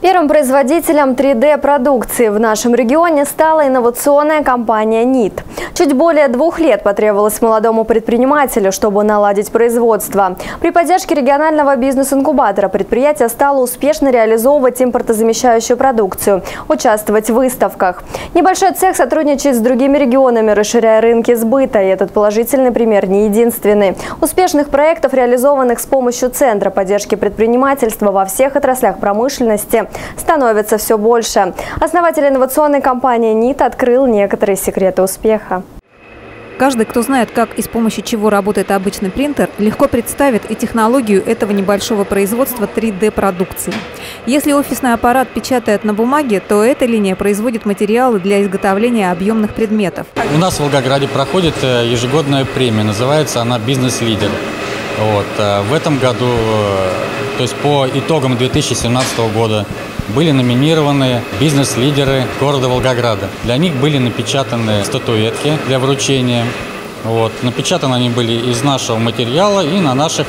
Первым производителем 3D-продукции в нашем регионе стала инновационная компания НИТ. Чуть более двух лет потребовалось молодому предпринимателю, чтобы наладить производство. При поддержке регионального бизнес-инкубатора предприятие стало успешно реализовывать импортозамещающую продукцию, участвовать в выставках. Небольшой цех сотрудничает с другими регионами, расширяя рынки сбыта. И этот положительный пример не единственный. Успешных проектов, реализованных с помощью Центра поддержки предпринимательства во всех отраслях промышленности, становится все больше. Основатель инновационной компании НИТ открыл некоторые секреты успеха. Каждый, кто знает, как и с помощью чего работает обычный принтер, легко представит и технологию этого небольшого производства 3D-продукции. Если офисный аппарат печатает на бумаге, то эта линия производит материалы для изготовления объемных предметов. У нас в Волгограде проходит э, ежегодная премия, называется она «Бизнес-лидер». Вот. Э, в этом году, э, то есть по итогам 2017 года, были номинированы бизнес-лидеры города Волгограда. Для них были напечатаны статуэтки для вручения. Вот. Напечатаны они были из нашего материала и на наших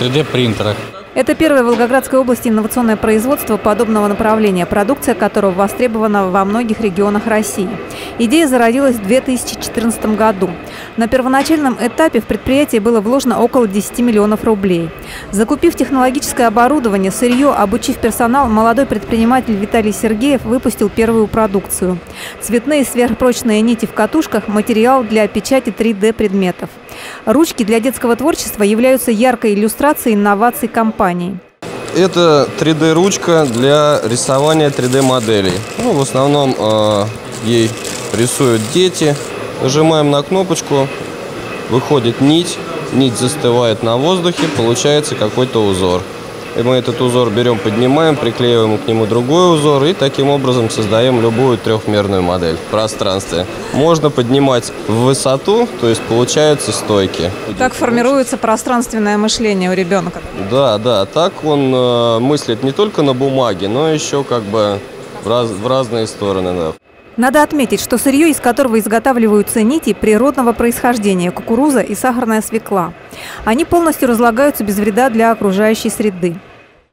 3D-принтерах. Это первое в Волгоградской области инновационное производство подобного направления, продукция которого востребована во многих регионах России. Идея зародилась в 2014 году. На первоначальном этапе в предприятии было вложено около 10 миллионов рублей. Закупив технологическое оборудование, сырье, обучив персонал, молодой предприниматель Виталий Сергеев выпустил первую продукцию. Цветные сверхпрочные нити в катушках – материал для печати 3D-предметов. Ручки для детского творчества являются яркой иллюстрацией инноваций компании? Это 3D-ручка для рисования 3D-моделей. Ну, в основном э, ей рисуют дети. Нажимаем на кнопочку, выходит нить, нить застывает на воздухе, получается какой-то узор. И мы этот узор берем, поднимаем, приклеиваем к нему другой узор и таким образом создаем любую трехмерную модель в пространстве. Можно поднимать в высоту, то есть получаются стойки. Так формируется пространственное мышление у ребенка. Да, да, так он э, мыслит не только на бумаге, но еще как бы в, раз, в разные стороны. Да. Надо отметить, что сырье, из которого изготавливаются нити, природного происхождения – кукуруза и сахарная свекла. Они полностью разлагаются без вреда для окружающей среды.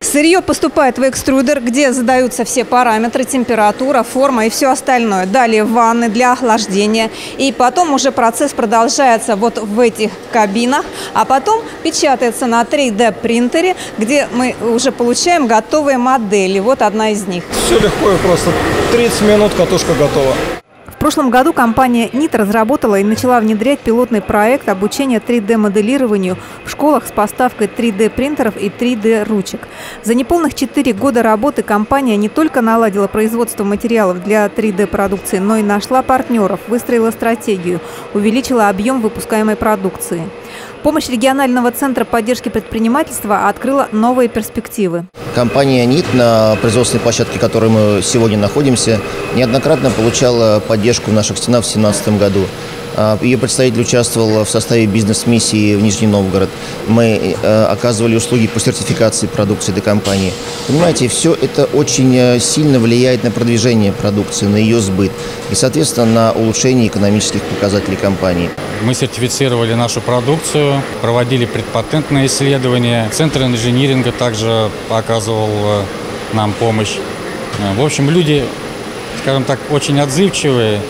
Сырье поступает в экструдер, где задаются все параметры, температура, форма и все остальное. Далее ванны для охлаждения. И потом уже процесс продолжается вот в этих кабинах, а потом печатается на 3D принтере, где мы уже получаем готовые модели. Вот одна из них. Все легко и просто. 30 минут катушка готова прошлом году компания НИТ разработала и начала внедрять пилотный проект обучения 3D-моделированию в школах с поставкой 3D-принтеров и 3D-ручек. За неполных 4 года работы компания не только наладила производство материалов для 3D-продукции, но и нашла партнеров, выстроила стратегию, увеличила объем выпускаемой продукции. Помощь регионального центра поддержки предпринимательства открыла новые перспективы. Компания НИТ на производственной площадке, в которой мы сегодня находимся, неоднократно получала поддержку в наших стенах в 2017 году. А, ее представитель участвовал в составе бизнес-миссии в Нижний Новгород. Мы э, оказывали услуги по сертификации продукции этой компании. Понимаете, все это очень э, сильно влияет на продвижение продукции, на ее сбыт и, соответственно, на улучшение экономических показателей компании. Мы сертифицировали нашу продукцию, проводили предпатентные исследования. Центр инжиниринга также оказывал э, нам помощь. В общем, люди, скажем так, очень отзывчивые,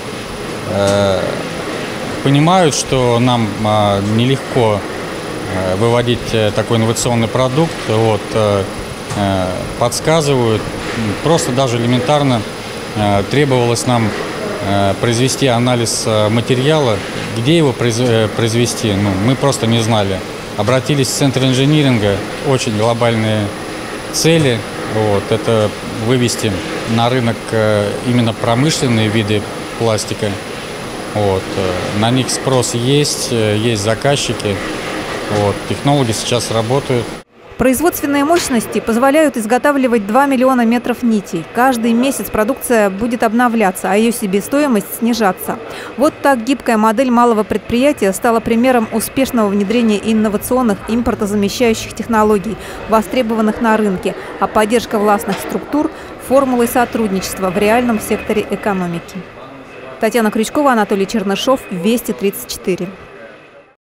понимают, что нам а, нелегко а, выводить э, такой инновационный продукт, вот, а, подсказывают. Просто даже элементарно требовалось нам произвести анализ материала, где его произвести, ну, мы просто не знали. Обратились в Центр инжиниринга, очень глобальные цели, вот, это вывести на рынок именно промышленные виды пластика. Вот. Э, на них спрос есть, э, есть заказчики. Вот. Технологии сейчас работают. Производственные мощности позволяют изготавливать 2 миллиона метров нитей. Каждый месяц продукция будет обновляться, а ее себестоимость снижаться. Вот так гибкая модель малого предприятия стала примером успешного внедрения инновационных импортозамещающих технологий, востребованных на рынке, а поддержка властных структур – формулой сотрудничества в реальном секторе экономики. Татьяна Крючкова, Анатолий Чернышов, Вести 34.